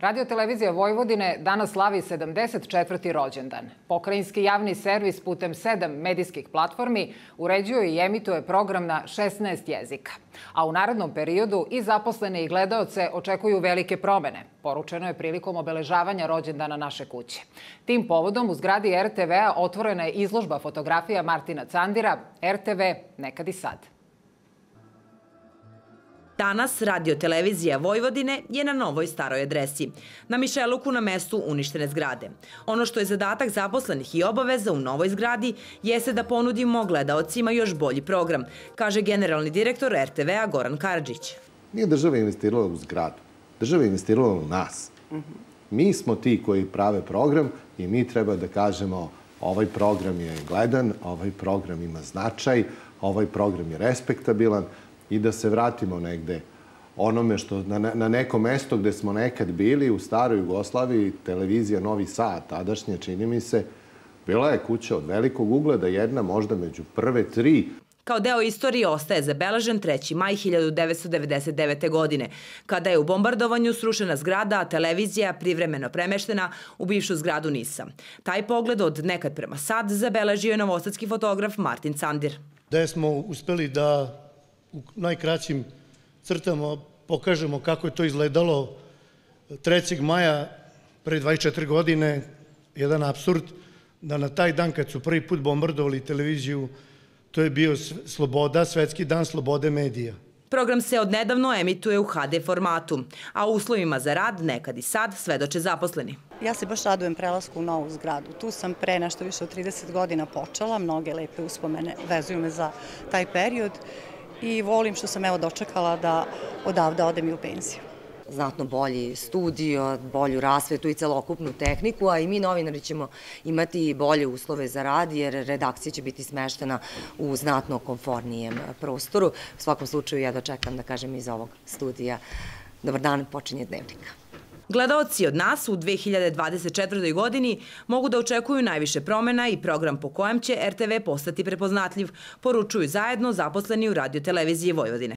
Radio televizija Vojvodine danas slavi 74. rođendan. Pokrajinski javni servis putem sedam medijskih platformi uređuje i emituje program na 16 jezika. A u narodnom periodu i zaposlene i gledaoce očekuju velike promene. Poručeno je prilikom obeležavanja rođendana naše kuće. Tim povodom u zgradi RTV-a otvorena je izložba fotografija Martina Candira, RTV nekad i sad. Danas radiotelevizija Vojvodine je na novoj staroj adresi, na Mišeluku na mestu uništene zgrade. Ono što je zadatak zaposlenih i obaveza u novoj zgradi jeste da ponudimo gledaocima još bolji program, kaže generalni direktor RTV-a Goran Karadžić. Nije država investirala u zgradu, država investirala u nas. Mi smo ti koji prave program i mi treba da kažemo ovaj program je gledan, ovaj program ima značaj, ovaj program je respektabilan, i da se vratimo negde onome što na, na neko mesto gde smo nekad bili u staroj Jugoslaviji, televizija Novi Sad, tadašnja, čini mi se, bila je kuća od velikog ugleda, jedna možda među prve tri Kao deo istorije ostaje zabeležen 3. maj 1999. godine, kada je u bombardovanju srušena zgrada, a televizija privremeno premeštena u bivšu zgradu Nisa. Taj pogled od nekad prema sad zabeležio je novosadski fotograf Martin Candir. Da smo uspeli da u najkraćim crtama pokažemo kako je to izgledalo 3. maja pre 24 godine, jedan absurd, da na taj dan kad su prvi put bombardovali televiziju, to je bio Sloboda, Svetski dan slobode medija. Program se odnedavno emituje u HD formatu, a u uslovima za rad nekad i sad svedoče zaposleni. Ja se baš radujem prelasku u novu zgradu. Tu sam pre nešto više od 30 godina počela, mnoge lepe uspomene vezuju me za taj period i volim što sam evo dočekala da odavde odem i u penziju znatno bolji studio, bolju rasvetu i celokupnu tehniku, a i mi novinari ćemo imati bolje uslove za rad, jer redakcija će biti smeštena u znatno konfornijem prostoru. U svakom slučaju ja dočekam da kažem iz ovog studija Dobar dan, počinje dnevnika. Gledaoci od nas u 2024. godini mogu da očekuju najviše promena i program po kojem će RTV postati prepoznatljiv, poručuju zajedno zaposleni u radioteleviziji Vojvodine.